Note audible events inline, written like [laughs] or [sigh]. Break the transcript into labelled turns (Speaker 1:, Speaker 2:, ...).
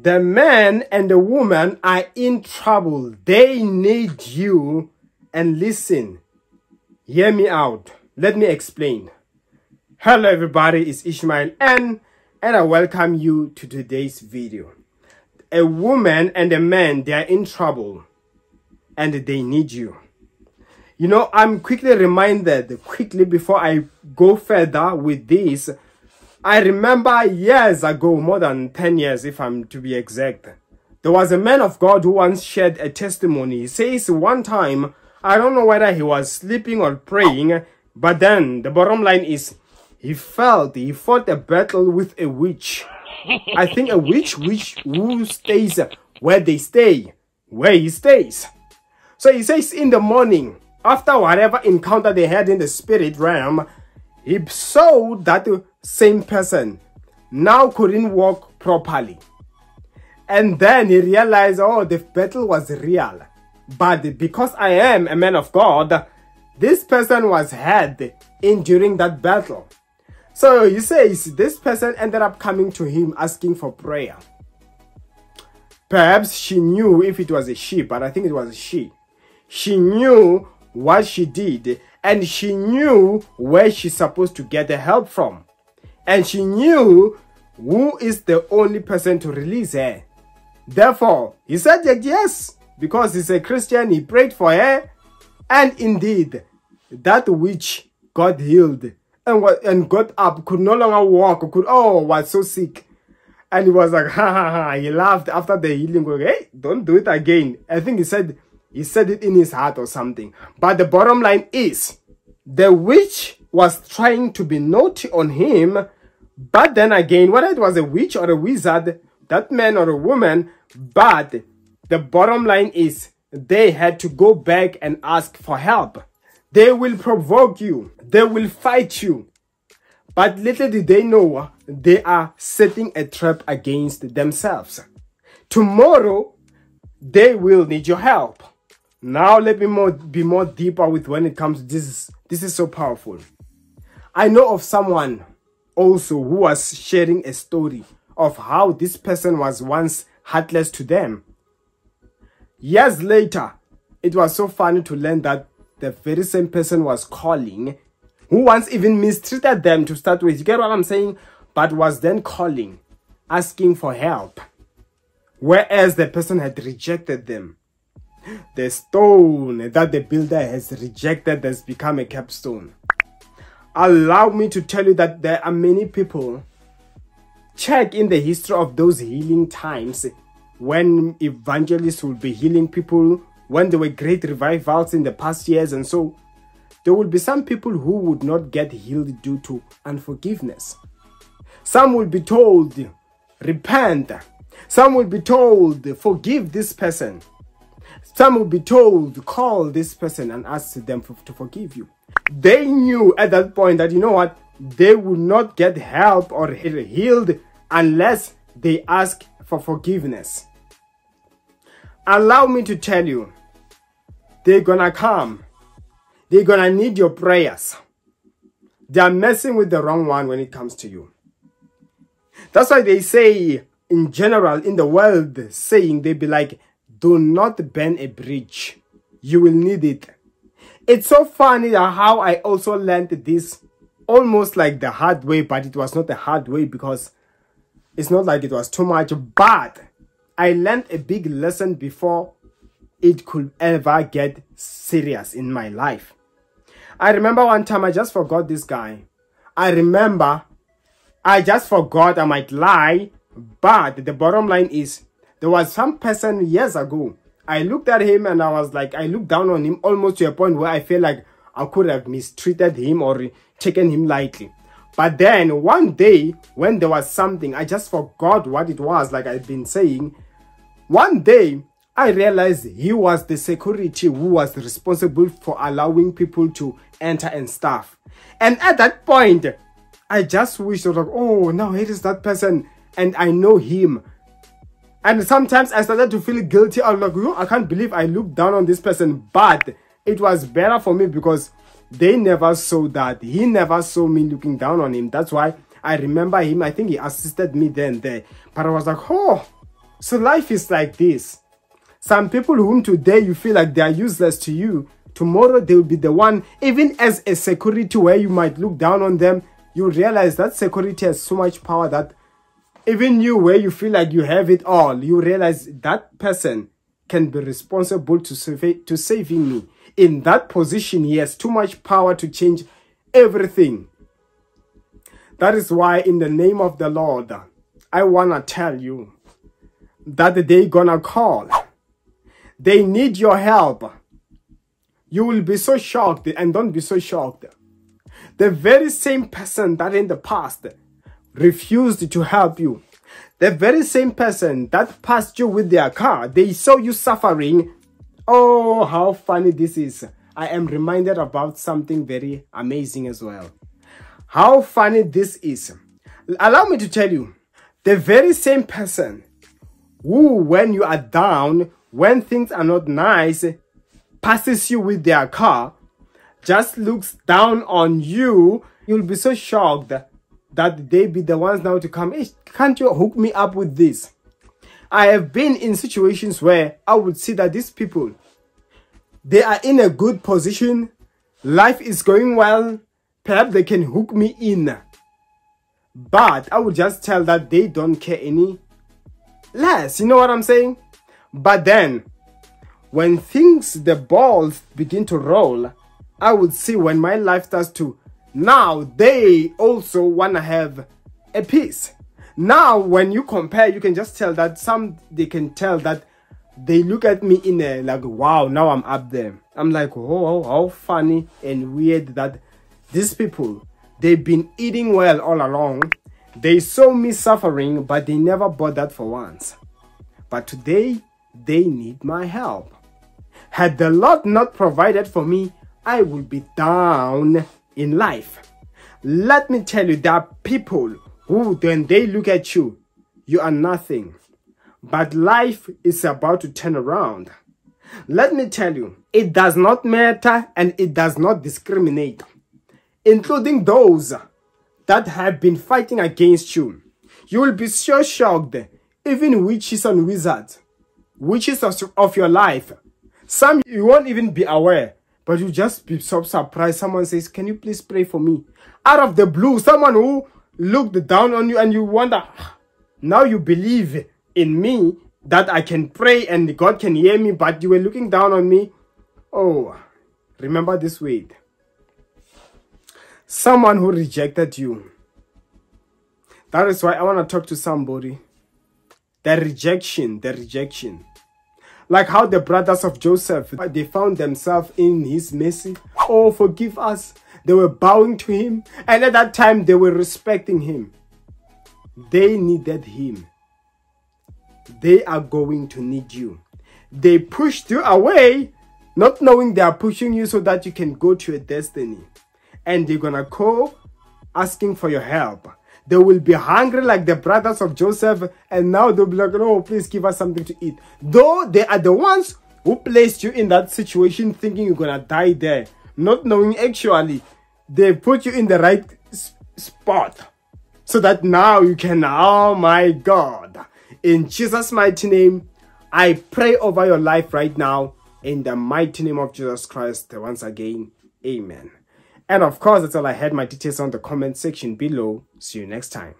Speaker 1: The man and the woman are in trouble. They need you. And listen, hear me out. Let me explain. Hello everybody, it's Ishmael N and I welcome you to today's video. A woman and a man, they are in trouble and they need you. You know, I'm quickly reminded, quickly before I go further with this, I remember years ago, more than 10 years if I'm to be exact, there was a man of God who once shared a testimony. He says one time, I don't know whether he was sleeping or praying, but then the bottom line is he felt he fought a battle with a witch. I think a witch witch who stays where they stay, where he stays. So he says in the morning, after whatever encounter they had in the spirit realm, he saw that same person now couldn't walk properly. And then he realized, oh, the battle was real. But because I am a man of God, this person was had in during that battle. So he says this person ended up coming to him asking for prayer. Perhaps she knew if it was a she, but I think it was a she. She knew what she did and she knew where she's supposed to get the help from. And she knew who is the only person to release her. Therefore, he said yes, because he's a Christian, he prayed for her. And indeed, that witch got healed and, and got up, could no longer walk, could, oh, was so sick. And he was like, [laughs] ha ha ha. He laughed after the healing, going, hey, don't do it again. I think he said, he said it in his heart or something. But the bottom line is, the witch was trying to be naughty on him. But then again, whether it was a witch or a wizard, that man or a woman, but the bottom line is they had to go back and ask for help. They will provoke you. They will fight you. But little did they know, they are setting a trap against themselves. Tomorrow, they will need your help. Now let me more, be more deeper with when it comes to this. This is so powerful. I know of someone also who was sharing a story of how this person was once heartless to them. Years later, it was so funny to learn that the very same person was calling who once even mistreated them to start with. You get what I'm saying? But was then calling, asking for help. Whereas the person had rejected them. The stone that the builder has rejected has become a capstone. Allow me to tell you that there are many people. Check in the history of those healing times when evangelists will be healing people when there were great revivals in the past years and so there will be some people who would not get healed due to unforgiveness. Some will be told, repent. Some will be told, forgive this person. Some will be told, to call this person and ask them for, to forgive you. They knew at that point that, you know what, they would not get help or healed unless they ask for forgiveness. Allow me to tell you, they're gonna come. They're gonna need your prayers. They are messing with the wrong one when it comes to you. That's why they say, in general, in the world, saying they be like, do not burn a bridge. You will need it. It's so funny how I also learned this almost like the hard way, but it was not the hard way because it's not like it was too much. But I learned a big lesson before it could ever get serious in my life. I remember one time I just forgot this guy. I remember I just forgot I might lie, but the bottom line is there was some person years ago. I looked at him and I was like, I looked down on him almost to a point where I feel like I could have mistreated him or taken him lightly. But then one day when there was something, I just forgot what it was, like I've been saying. One day I realized he was the security who was responsible for allowing people to enter and stuff. And at that point, I just wished like, oh, now here is that person and I know him. And sometimes I started to feel guilty. I was like, I can't believe I looked down on this person. But it was better for me because they never saw that. He never saw me looking down on him. That's why I remember him. I think he assisted me then there. But I was like, oh, So life is like this. Some people whom today you feel like they are useless to you, tomorrow they will be the one, even as a security where you might look down on them, you realize that security has so much power that even you where you feel like you have it all, you realize that person can be responsible to, save, to saving me. In that position, he has too much power to change everything. That is why in the name of the Lord, I want to tell you that they gonna call. They need your help. You will be so shocked and don't be so shocked. The very same person that in the past refused to help you, the very same person that passed you with their car, they saw you suffering. Oh, how funny this is. I am reminded about something very amazing as well. How funny this is. Allow me to tell you, the very same person who, when you are down, when things are not nice, passes you with their car, just looks down on you, you'll be so shocked that they be the ones now to come, hey, can't you hook me up with this? I have been in situations where I would see that these people, they are in a good position, life is going well, perhaps they can hook me in. But I would just tell that they don't care any less. You know what I'm saying? But then, when things, the balls begin to roll, I would see when my life starts to, now they also want to have a piece. Now, when you compare, you can just tell that some, they can tell that they look at me in a, like, wow, now I'm up there. I'm like, oh, oh how funny and weird that these people, they've been eating well all along. They saw me suffering, but they never bought that for once. But today, they need my help. Had the Lord not provided for me, I would be down in life. Let me tell you, that people who, when they look at you, you are nothing. But life is about to turn around. Let me tell you, it does not matter and it does not discriminate, including those that have been fighting against you. You will be so shocked, even witches and wizards witches of, of your life. Some you won't even be aware, but you just be so surprised. Someone says, Can you please pray for me? Out of the blue, someone who looked down on you and you wonder, ah, now you believe in me that I can pray and God can hear me, but you were looking down on me. Oh, remember this word. Someone who rejected you. That is why I want to talk to somebody. The rejection, the rejection. Like how the brothers of Joseph, they found themselves in his mercy. Oh, forgive us. They were bowing to him. And at that time, they were respecting him. They needed him. They are going to need you. They pushed you away, not knowing they are pushing you so that you can go to your destiny. And they're going to call asking for your help. They will be hungry like the brothers of Joseph, and now they'll be like, oh, please give us something to eat. Though they are the ones who placed you in that situation thinking you're gonna die there, not knowing actually they put you in the right spot so that now you can, oh my God. In Jesus' mighty name, I pray over your life right now in the mighty name of Jesus Christ. Once again, amen. And of course, that's all I had. My details on the comment section below. See you next time.